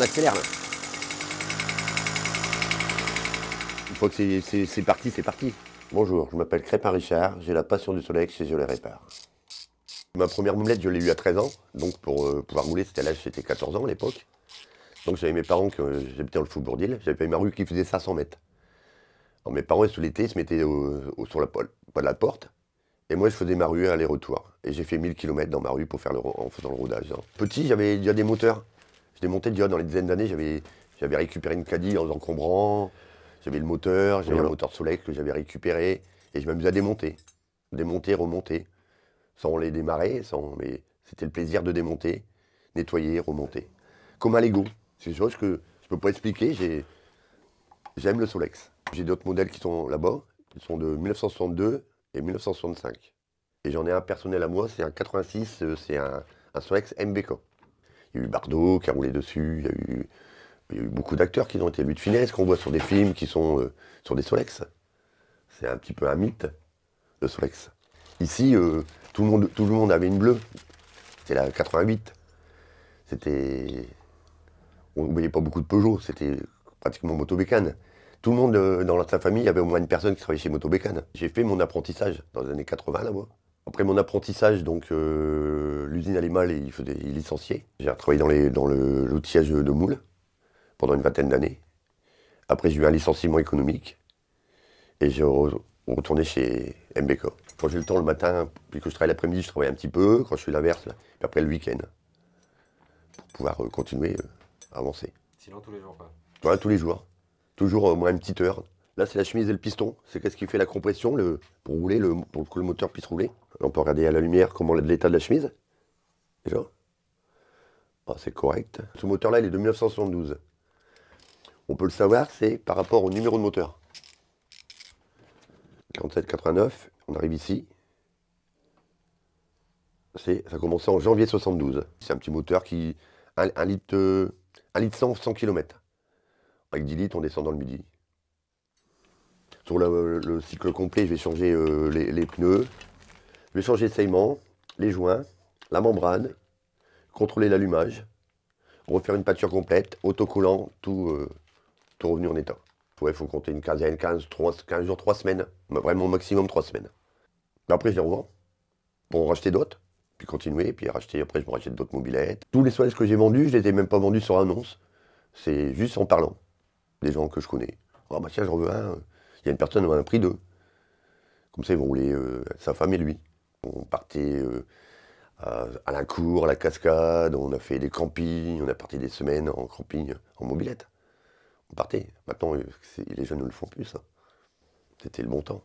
accélère là. Une fois que c'est- parti, c'est parti. Bonjour, je m'appelle Crépin Richard, j'ai la passion du Solex et je les répare. Ma première moulette, je l'ai eue à 13 ans, donc pour euh, pouvoir rouler, c'était l'âge, c'était 14 ans à l'époque. Donc j'avais mes parents, que euh, j'habitais dans le Faubourg-d'Île, j'avais ma rue qui faisait 500 mètres. Alors, mes parents, sous l'été, ils se mettaient au- au- sur la, pas de la porte, et moi je faisais ma rue aller-retour. Et j'ai fait 1000 km dans ma rue pour faire le, en faisant le rodage. hein. Petit, j'avais déjà des moteurs. Je démontais déjà dans les dizaines d'années, j'avais j'avais récupéré une Caddy en encombrant, j'avais le moteur, j'avais Voilà. un moteur Solex que j'avais récupéré, et je m'amusais à démonter. Démonter, remonter, sans les démarrer, sans, mais c'était le plaisir de démonter, nettoyer, remonter. Comme un Lego. C'est une chose que je peux pas expliquer, j'ai- j'aime le Solex. J'ai d'autres modèles qui sont là-bas, ils sont de 1962 et 1965. Et j'en ai un personnel à moi, c'est un 86, euh, c'est un, un Solex MBK. Il y a eu Bardot qui a roulé dessus, il y a eu, beaucoup d'acteurs qui ont été Louis de Finesse, qu'on voit sur des films qui sont euh, sur des Solex. C'est un petit peu un mythe, le Solex. Ici, euh, tout, le monde, avait une bleue. C'était la 88. C'était. On ne pas beaucoup de Peugeot, c'était pratiquement Motobécane. Tout le monde euh, dans sa famille avait au moins une personne qui travaillait chez Motobécane. J'ai fait mon apprentissage dans les années 80 là-bas. Après mon apprentissage, donc euh, l'usine Alimal, il, faisait, il licenciait. J'ai travaillé dans, les- dans l'outillage de moule pendant une vingtaine d'années. Après, j'ai eu un licenciement économique et j'ai re- retourné chez MBK. Quand j'ai le temps le matin, puis que je travaille l'après-midi, je travaille un petit peu, quand je suis l'inverse, puis après le week-end, pour pouvoir euh, continuer euh, à avancer. Sinon, tous les jours, quoi. Voilà, tous les jours. Toujours au moins une petite heure. Là, c'est la chemise et le piston. C'est qu'est-ce qui fait la compression pour rouler, le, pour que le moteur puisse rouler. On peut regarder à la lumière comment l'état de la chemise. Déjà. Ah, c'est correct. Ce moteur-là, il est de 1972. On peut le savoir, c'est par rapport au numéro de moteur. 47-89, on arrive ici. Ça a commencé en janvier 72. C'est un petit moteur qui. 1 litre, un litre 100, 100 km. Avec 10 litres, on descend dans le midi. Sur le, le cycle complet, je vais changer euh, les, pneus, je vais changer le segment, les joints, la membrane, contrôler l'allumage, refaire une pâture complète, autocollant, tout, euh, tout revenu en état. Il faut compter une quinzaine, 15, 3, 15 jours, 3 semaines. Vraiment maximum 3 semaines. Après, je les revends pour en racheter d'autres, puis continuer, puis racheter, après, je me rachète d'autres mobilettes. Tous les soleils que j'ai vendus, je les ai même pas vendus sur annonce. C'est juste en parlant. Des gens que je connais. Oh bah tiens, j'en veux un. Il y a une personne qui en a pris deux. Comme ça, ils vont rouler euh, sa femme et lui. On partait euh, à, à la cour, à la cascade, on a fait des campings, on a parti des semaines en camping, en mobilette. On partait. Maintenant, euh, les jeunes ne le font plus, ça. C'était le bon temps.